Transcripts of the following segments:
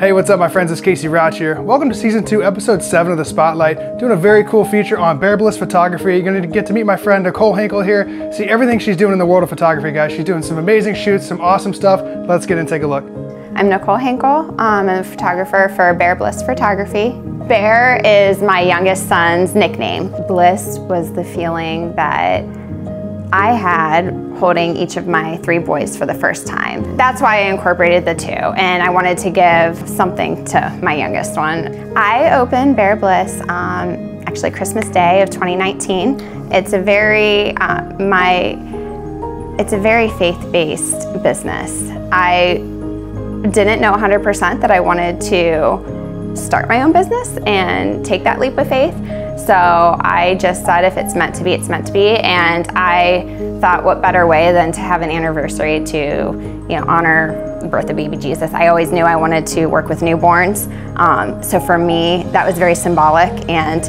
Hey, what's up, my friends? It's Casey Rauch here. Welcome to season two, episode seven of the Spotlight. Doing a very cool feature on Bear Bliss Photography. You're gonna get to meet my friend Nicole Hinkle here, see everything she's doing in the world of photography, guys. She's doing some amazing shoots, some awesome stuff. Let's get in and take a look. I'm Nicole Hinkle. I'm a photographer for Bear Bliss Photography. Bear is my youngest son's nickname. Bliss was the feeling that I had holding each of my three boys for the first time. That's why I incorporated the two and I wanted to give something to my youngest one. I opened Bear Bliss um, actually Christmas Day of 2019. It's a very, uh, my, it's a very faith-based business. I didn't know 100% that I wanted to start my own business and take that leap of faith. So I just said if it's meant to be, it's meant to be. And I thought what better way than to have an anniversary to you know, honor the birth of baby Jesus. I always knew I wanted to work with newborns. Um, so for me, that was very symbolic and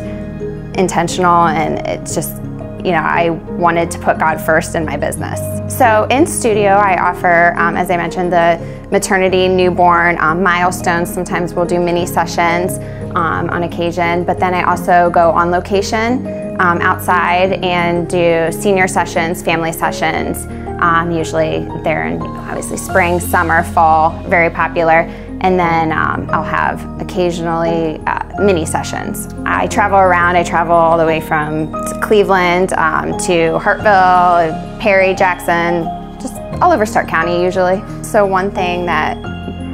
intentional and it's just you know, I wanted to put God first in my business. So in studio, I offer, um, as I mentioned, the maternity, newborn, um, milestones. Sometimes we'll do mini sessions um, on occasion, but then I also go on location um, outside and do senior sessions, family sessions. Um, usually they're in obviously spring, summer, fall, very popular and then um, I'll have occasionally uh, mini sessions. I travel around, I travel all the way from Cleveland um, to Hartville, Perry, Jackson, just all over Stark County usually. So one thing that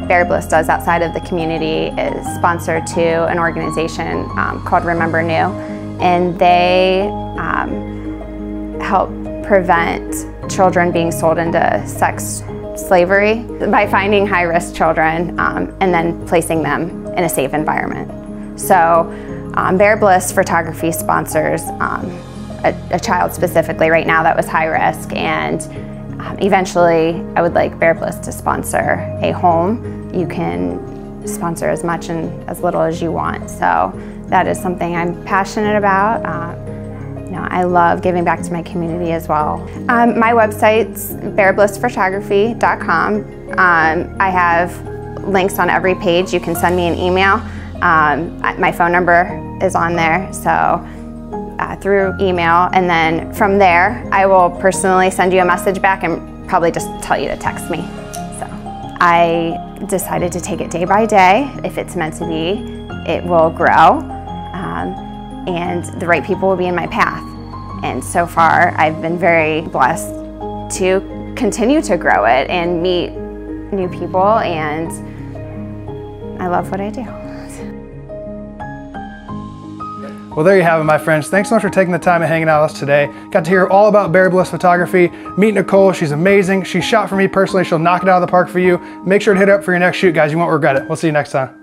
Bear Bliss does outside of the community is sponsor to an organization um, called Remember Nhu, and they um, help prevent children being sold into sex slavery by finding high-risk children um, and then placing them in a safe environment. So um, Bear Bliss Photography sponsors um, a, a, child specifically right now that was high risk and um, eventually I would like Bear Bliss to sponsor a home. You can sponsor as much and as little as you want. So that is something I'm passionate about. Uh, know, I love giving back to my community as well. Um, my website's bearblissphotography.com. Um, I have links on every page. You can send me an email. Um, my phone number is on there, so uh, through email. And then from there, I will personally send you a message back and probably just tell you to text me. So I decided to take it day by day. If it's meant to be, it will grow. Um, and the right people will be in my path. And so far, I've been very blessed to continue to grow it and meet new people, and I love what I do. Well, there you have it, my friends. Thanks so much for taking the time and hanging out with us today. Got to hear all about Bear Bliss photography. Meet Nicole, she's amazing. She shot for me personally. She'll knock it out of the park for you. Make sure to hit up for your next shoot, guys. You won't regret it. We'll see you next time.